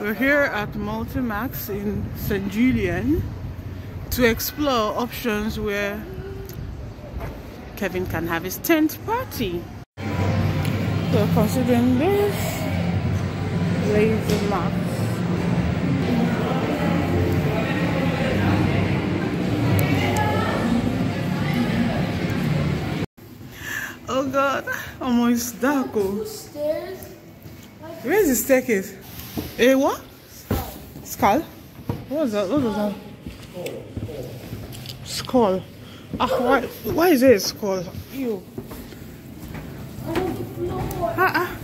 We're here at Multimax in St. Julian to explore options where Kevin can have his tent party. So considering this, Lazy Max. Oh god, almost dark. Oh. Where's the staircase? A what? Skull. What was that? What was that? Skull. Ah, why, why is it a skull? Ew. Ah, ah.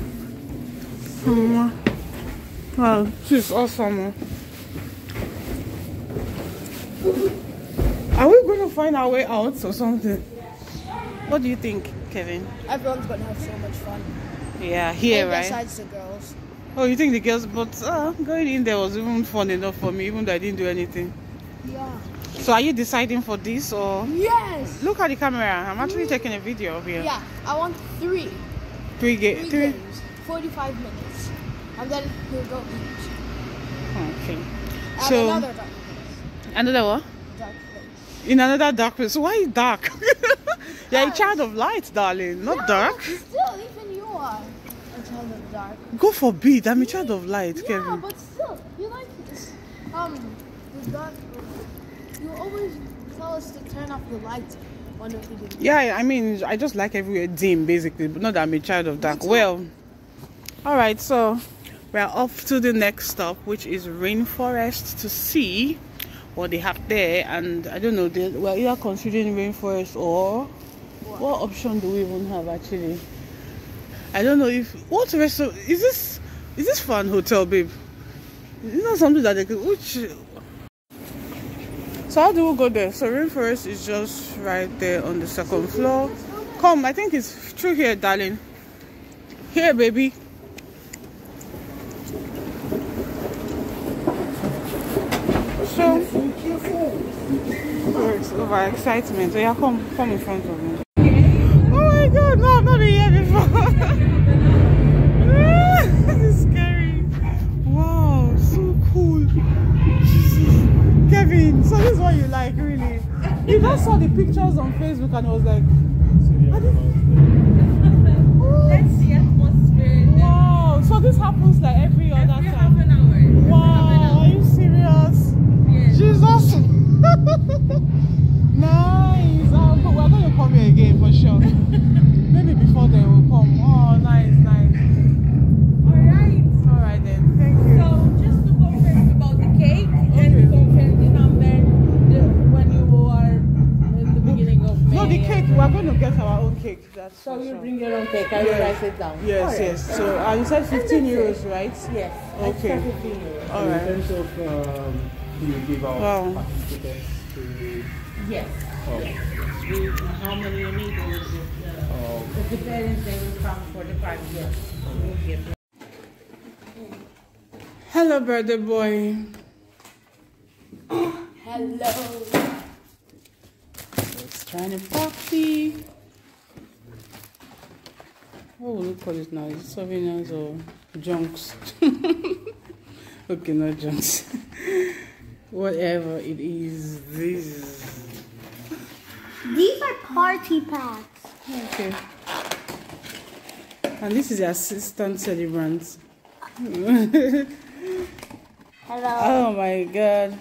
Um, well, she's awesome. Are we going to find our way out or something? What do you think, Kevin? Everyone's gonna have so much fun. Yeah, here, right? Besides the girls. Oh, you think the girls? But uh, going in there was even fun enough for me, even though I didn't do anything. Yeah. So, are you deciding for this or? Yes. Look at the camera. I'm actually taking a video of you. Yeah, I want three. Three, ga- Three three. games. 45 minutes. And then we'll go eat. Okay. At So another dark another what? dark place. In another dark place. Why dark? You're a child of light, darling, not No, dark. Still, even you are a child of dark. Go forbid. I'm a child of light, Yeah, Kevin. but still, you like this. Um, the dark. You always tell us to turn off the lights we. Yeah, I mean, I just like everywhere dim, basically, but not that I'm a child of dark. Well, all right, so we're off to the next stop, which is rainforest to see what they have there. And I don't know, they, we're either considering rainforest or what option do we even have actually? I don't know if what restaurant is this? Is this fun hotel, babe? Is not something that they could which so how do we go there? So rainforest is just right there on the second floor. Come, I think it's through here, darling. Here, baby. So, oh, over excitement. So yeah, come, come in front of me. Oh my God! No, I've not been here before. this is scary. Wow, so cool. Jesus. Kevin, so this is what you like, really? You just saw the pictures on Facebook and I was like, That's the atmosphere. wow. So this happens like every other Every half time. an hour. Wow, are you serious? Yes. Jesus. nice. But we're going to come here again for sure. Maybe before they will come. Oh, nice, nice. All right. All right then. Thank you. So just to confirm about the cake Okay. and to confirm the number the, when you are in the beginning of May. No, the cake. We are going to get our own cake. That's So for you sure. bring your own cake. I will Yes. write it down. Yes, All right. yes. So uh, you said 15 euros, right? Yes. Okay. Extra 15 euros. All In terms of, um, do you give out Wow. parking tickets to, Yes. oh, You, how many you need? Or is it, uh, oh, if the parents they will come for the party. Yes. We'll give Hello, birthday boy. Hello. It's trying to party. What will we call it now? Is it souvenirs or junks? okay, not junks. Whatever it is, this. These are party packs. Okay. And this is the assistant celebrant. Hello. Oh my god.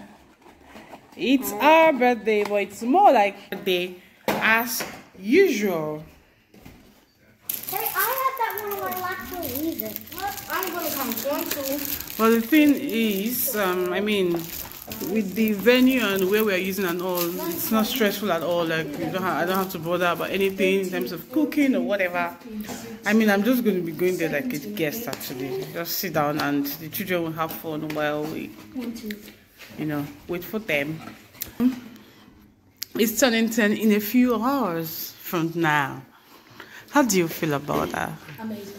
It's our birthday, but it's more like birthday as usual. Hey, I had that one on my last reason. What? I'm gonna come. One, two. Well, the thing is, um, I mean, with the venue and where we're using and all, it's not stressful at all. Like you don't have, I don't have to bother about anything in terms of cooking or whatever. I mean, I'm just going to be going there like a guest actually. Just sit down and the children will have fun while we, you know, wait for them. It's turning 10 in a few hours from now. How do you feel about that? Amazing.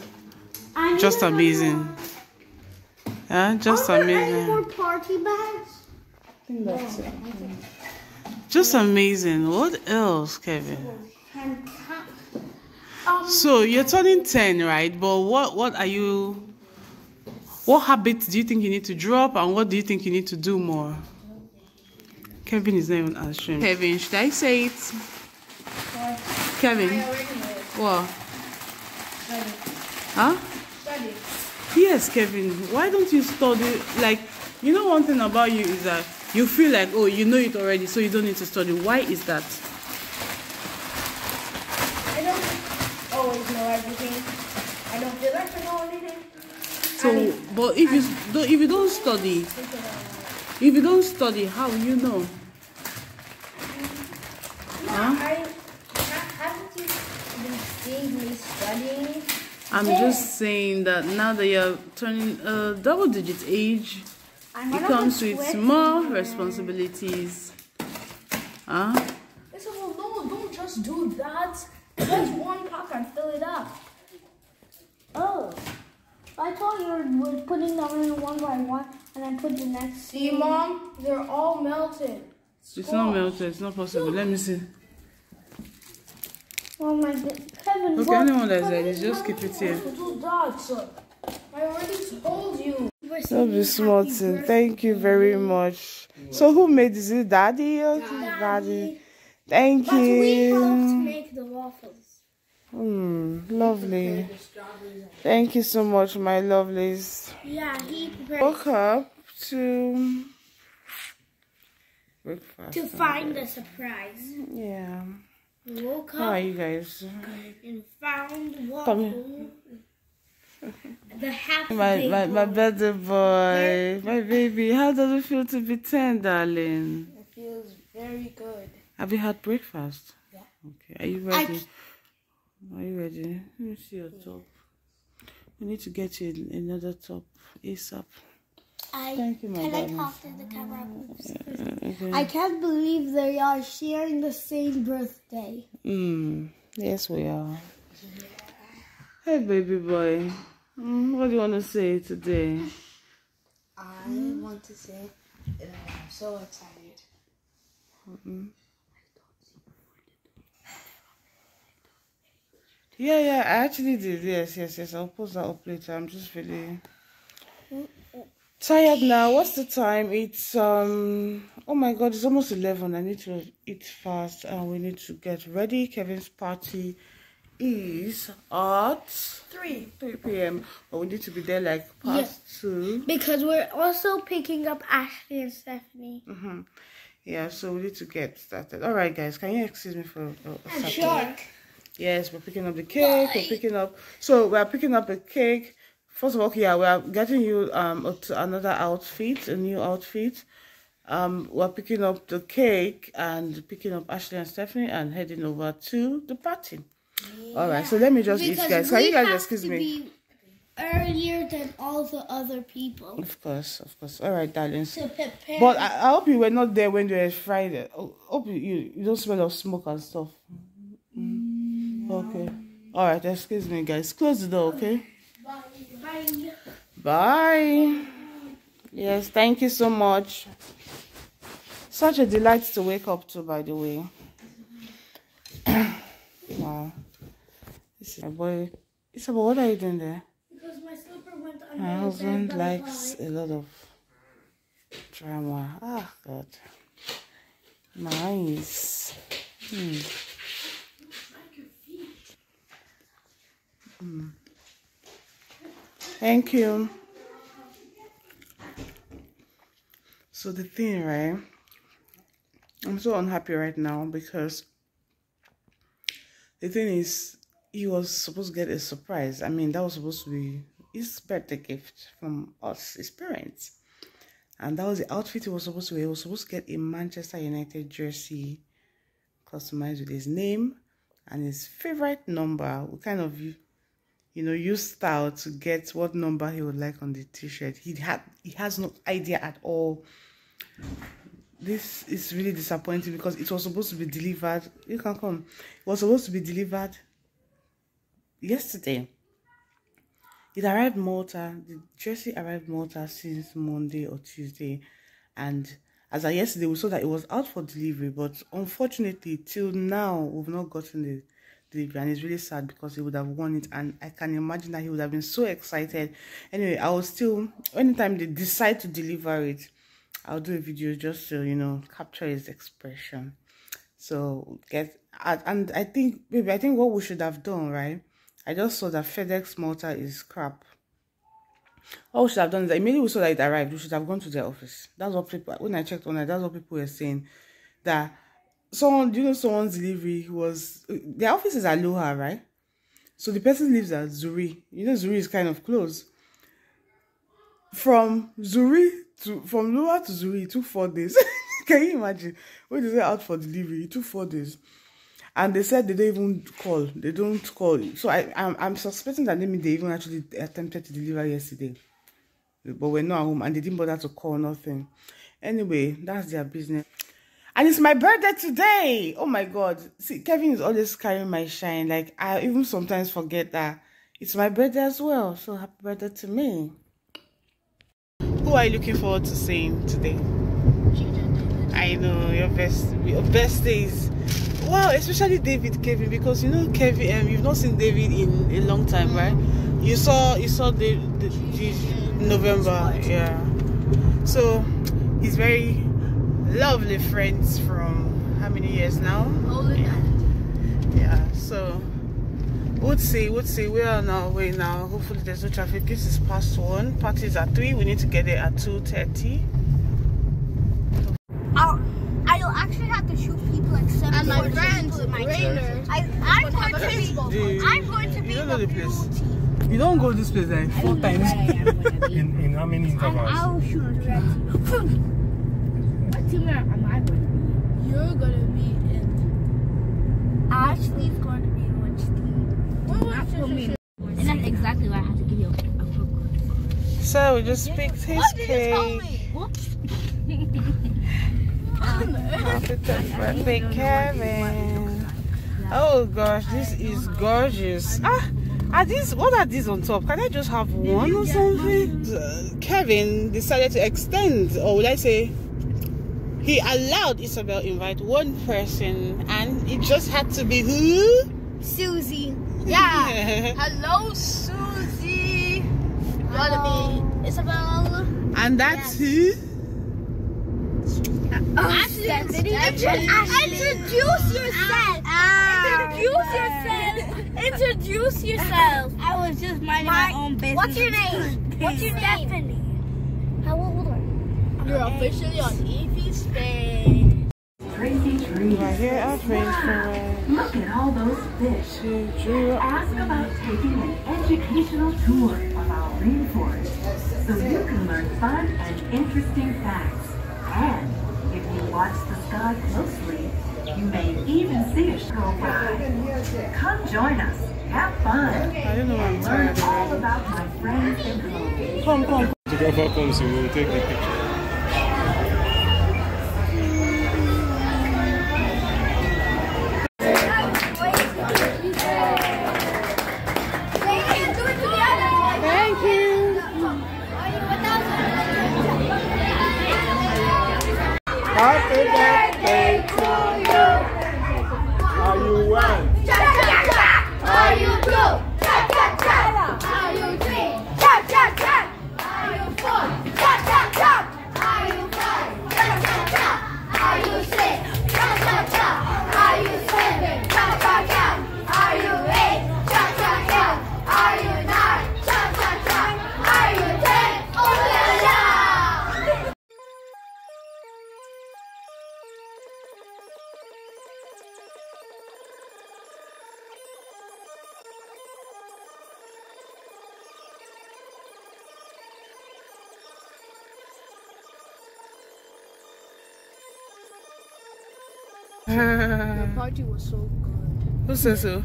Just amazing. Yeah, just Are there any amazing. More party bags? I think that's it. Just amazing. What else, Kevin? So you're turning 10, right? But what what are you What habits do you think you need to drop and what do you think you need to do more? Kevin is not even answering. Kevin, should I say it? Kevin, what? Huh? Yes, Kevin. Why don't you study? Like, you know, one thing about you is that you feel like, oh, you know it already, so you don't need to study. Why is that? I don't always know everything. I don't feel like I know anything. So, but if you don't, if you don't study, if you don't study, how will you know? Huh? I, haven't you been seeing me studying? I'm just saying that now that you're turning uh, a double digit age, it comes with more responsibilities. Huh? I said, well, no, don't just do that. Just one pack and fill it up. Oh, I thought you were, were putting them in one by one and then put the next. See, Mom? They're all melted. It's not melted. It's not possible. Let me see. Oh my god, Kevin! Okay, what- anyone that's like just keep it here. Do that, sir. I already told you. That'll be smart. Thank you very much. So who made this? Is it Daddy? Okay, Daddy. Thank But we helped you. make the waffles. Hmm, lovely. Thank you so much, my lovelies. Yeah, he prepared Woke up to breakfast. to find the surprise. Yeah. We woke How are you guys? and found Come waffle. The happy My my, my boy. boy, my baby. How does it feel to be ten, darling? It feels very good. Have you had breakfast? Yeah. Okay. Are you I ready? Are you ready? Let me see your top. We need to get you another top ASAP. I, Thank you, my can I darling. talk to the camera? Okay. I can't believe they are sharing the same birthday. Mm, yes, we are. Hey, baby boy. Mm, what do you want to say today? I want to say that I'm so excited. Yeah, yeah, I actually did. Yes, yes, yes. I'll post that up later. I'm just really tired now. What's the time? It's um. Oh my God, it's almost eleven. I need to eat fast, and we need to get ready. Kevin's party is at Three. three p.m. But we need to be there like past two. Because we're also picking up Ashley and Stephanie. Mm-hmm. Yeah, so we need to get started. All right, guys, can you excuse me for a, a second? Shark. Yes, we're picking up the cake. We're picking up. So we are picking up a cake. First of all, yeah, we are getting you um to another outfit, a new outfit. Um, we're picking up the cake and picking up Ashley and Stephanie and heading over to the party. All right, so let me just eat, guys. Can you guys excuse me? earlier than all the other people Of course, of course. All right, darlings. to prepare. But I, I hope you were not there when they were Friday. I hope you, you, you don't smell of smoke and stuff. Mm. Okay. All right, excuse me, guys. Close the door, okay? Bye. Bye. Yes, thank you so much. Such a delight to wake up to, by the way. wow. This is my boy. Isabel, what are you doing there? Because my slipper went under My husband likes a lot of drama. Ah, God. Nice. Hmm. Hmm. Thank you. So the thing, right? I'm so unhappy right now because the thing is, he was supposed to get a surprise. I mean, that was supposed to be his birthday gift from us, his parents. And that was the outfit he was supposed to wear. He was supposed to get a Manchester United jersey customized with his name and his favorite number. We kind of, you know, use style to get what number he would like on the t-shirt. He had he has no idea at all. This is really disappointing because it was supposed to be delivered. You can come. It was supposed to be delivered yesterday. It arrived Malta. The jersey arrived Malta since Monday or Tuesday, and as of yesterday, we saw that it was out for delivery. But unfortunately, till now, we've not gotten the delivery and it's really sad because he would have won it and i can imagine that he would have been so excited anyway i will still anytime they decide to deliver it i'll do a video just to you know capture his expression so get and i think maybe i think what we should have done right i just saw that fedex malta is crap. What we should have done is that immediately we saw that it arrived we should have gone to their office. That's what people when i checked on it that's what people were saying. That someone do you know someone's delivery was their office is aloha right? So the person lives at Zurrieq. You know Zurrieq is kind of close. From Zurrieq to from Luqa to Zurrieq it took four days. Can you imagine? When they were out for delivery it took four days and they said they don't even call they don't call. So i i'm, I'm suspecting that maybe they even actually attempted to deliver yesterday. But we're not home and they didn't bother to call nothing. Anyway that's their business. And it's my birthday today! Oh my god. See kevin is always carrying my shine. Like i even sometimes forget that it's my birthday as well. So happy birthday to me. Who are you looking forward to seeing today? I know your best your best days wow especially david kevin because you know kevin um, you've not seen david in a long time right you saw you saw the, the, the november yeah so he's very lovely friends from how many years now? Yeah. yeah, so we'll see, we'll see. We are on our way now. Hopefully there's no traffic. This is past one. Parties at three. We need to get there at two thirty. I'll, I'll actually have to shoot people like seven. And my more friends, people my Rainer, I, I'm going to be. baseball. I'm going to You be don't know the the place. You don't go this place like four times. In, in how many And intervals? I'll shoot a red team. What team am I going to you're gonna be in. be? Ashley's going to be in which team? What was Not your- for me. And that's exactly why I have to give you a, a So we just picked his What did you tell cake. me? Whoops. Happy birthday, Kevin. Oh gosh, this is gorgeous. Ah, are these what are these on top? Can I just have one or something? Uh, Kevin decided to extend, or would I say, he allowed Isabel invite one person, and it just had to be who? Susie. Yeah. Hello, Susie. Be Isabel. and that's who? Ashley. Introduce yourself. Ah. Introduce yourself. Introduce yourself. I was just minding my, own business. What's your name? What's your name? Stephanie. How old are you? You're officially on Iphy's Space. Tracy Trees. Right here at Rainforest. Look at all those fish. Drew Ask about taking an educational tour of our rainforest so you can learn fun and interesting facts. And if you watch the sky closely, you may even see a go by. Come join us. Have fun. I don't know And learn all about my friends and home. Come, come. Photographer comes, we will take the picture. Party was so good. Who says so?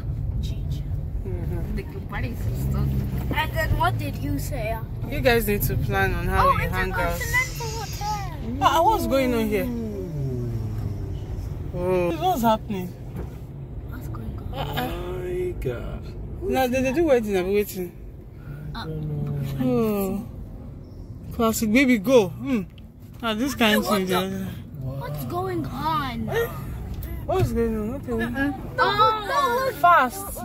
And then what did you say? You guys need to plan on how you hang out. Hotel. Ah, what's going on here? Oh, what's happening? What's going on? My God. Now they, they do wedding. I'm waiting. Oh, classic baby, go. Hmm. Ah, this kind of thing. What's going on? What's going on? Okay. Oh, Fast.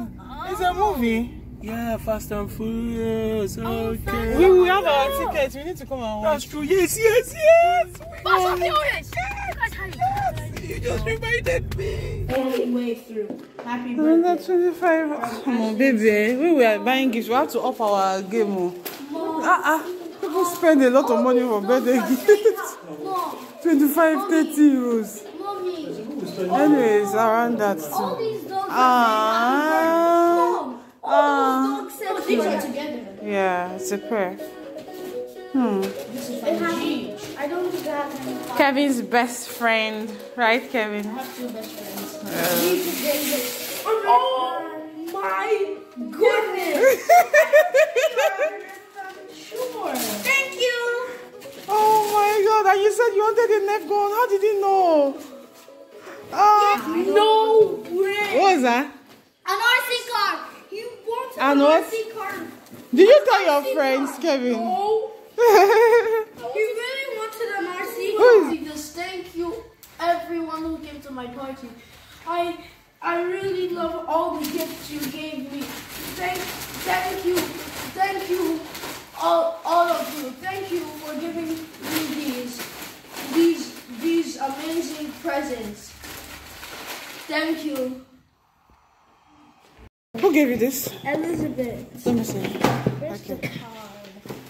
It's a movie. Yeah, Fast and Furious. Okay. We, we have our tickets. We need to come and watch. That's true. Yes, yes, yes. Fast and Furious. You just reminded me. Only way through. Happy Number 25. Come on, baby. We were buying gifts. We have to up our game. oh. Ah, ah. People spend a lot of money for birthday gifts. 25, 30 euros. Anyways, around that All too. these dogs Ah. Ah. Dogs said together. Yeah, it's a pair. Hmm. I don't think I have any. Kevin's best friend, right, Kevin? I have two best friends. Oh My goodness. sure. Thank you. Oh my god, and you said you wanted a neck gun. How did you know? No way. what was that? An RC car. You want An an what? RC car? Did you tell your friends, Kevin? No. You really wanted an RC car? Because thank you everyone who came to my party. I I really love all the gifts you gave me. Thank thank you. Thank you all all of you. Thank you for giving me these these these amazing presents. Thank you. Who gave you this? Elizabeth. Let me see. Okay.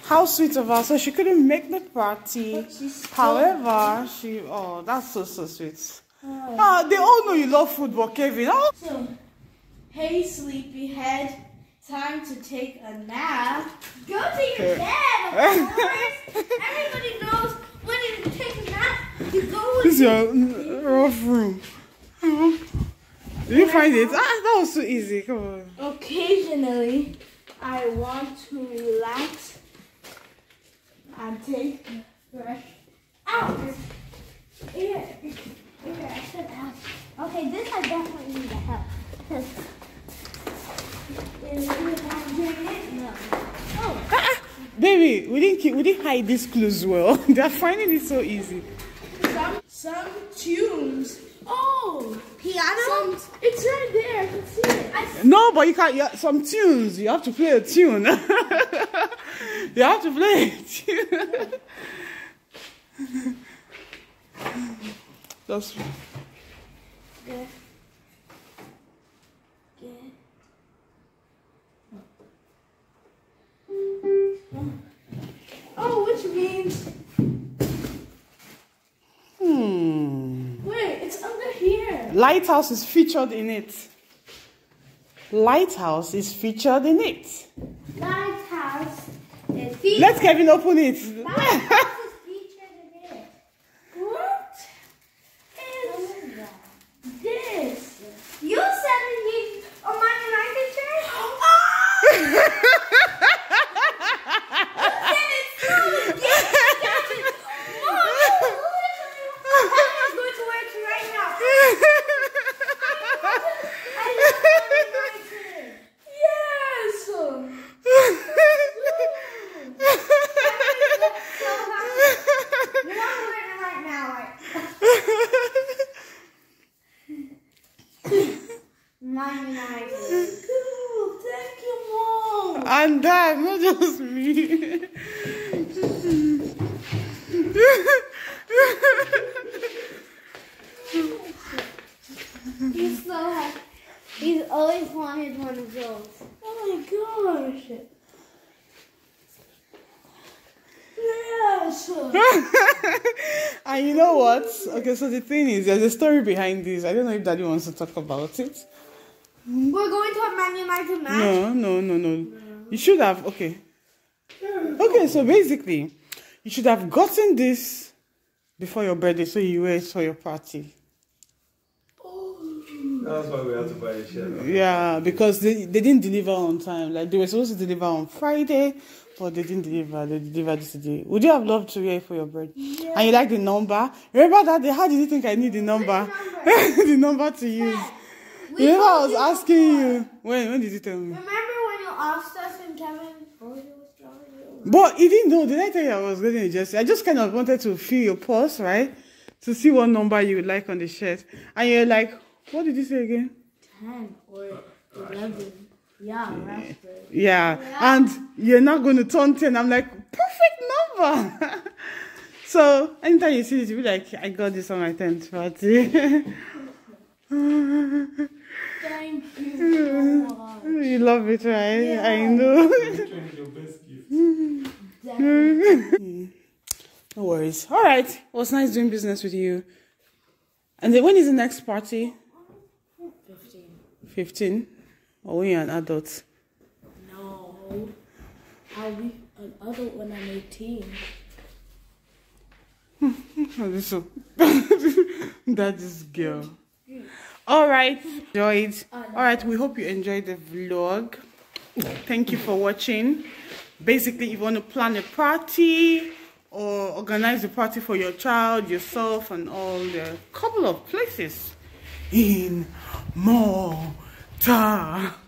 How sweet of her. So she couldn't make the party. However, she oh that's so so sweet. Ah, they all know you love football, Kevin. Oh. So, hey sleepyhead, time to take a nap. Go to your bed, of course. Everybody knows when you take a nap, you go This is your rough room. Oh. Did you find it? Ah, that was so easy. Come on. Occasionally, I want to relax and take fresh. out. Here, here, I said out. Okay, this I definitely need a help. 'Cause is it? No. Oh, ah, Baby, we didn't keep, we didn't hide these clues well. They're finding it so easy. Some some tunes. Oh, piano. some. It's right there. I can see it. I No, but you can't. You have some tunes. You have to play a tune. you have to play a tune. Just Lighthouse is featured in it. Lighthouse is featured in it. Lighthouse is featured. Let Kevin open it. Lighthouse is featured in it. What What is is that? this? You said we need a Man United shirt? You said it's true. Yes, Kevin. Mom, I'm going to wear it right now. I love Man United. Yes. So happy. You want to wear it right now, right? Man United. Cool. Thank you, mom. and that, not just me. He's so happy. He's always wanted one of those. Oh my gosh. Yes. and you know what? Okay, so the thing is, there's a story behind this. I don't know if Daddy wants to talk about it. We're going to a Man United match. No, no, no, no. You should have. Okay. Okay, so basically, you should have gotten this before your birthday, so you wear it for your party. That's why we had to buy a shirt. Yeah, because they, they didn't deliver on time. Like they were supposed to deliver on Friday, but they didn't deliver. They delivered this today. Would you have loved to wear it for your birthday? And you like the number? Remember that day? How did you think I need the number? the number to use. We Remember I was you asking you. When when did you tell me? Remember when you asked us and Kevin told you was drawing you? But you didn't know. Did I tell you I was getting a jersey? I just kind of wanted to feel your pulse, right? To see what number you would like on the shirt. And you're like, What did you say again? 10 or uh, uh, 11. Yeah, that's good. Yeah. And you're not going to turn 10. I'm like, perfect number. so anytime you see this, you'll be like, I got this on my 10th party. Thank you so much. you love it, right? I know. Trying your best gift. no worries. All right. It was nice doing business with you. And then when is the next party? 15. 15? Or when you're an adult? No. I'll be an adult when I'm 18. so that is girl. All right, enjoyed. All right, we hope you enjoyed the vlog. Thank you for watching. Basically, if you want to plan a party or organize a party for your child, yourself, and all the couple of places in Malta.